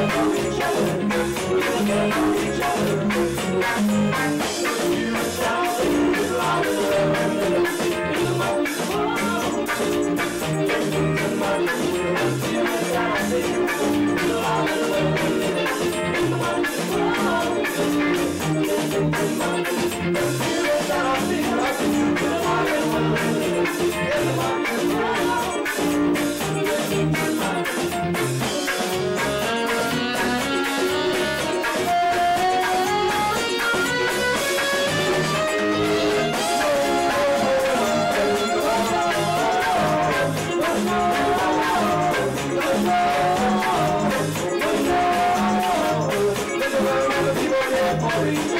Thank you. Sorry.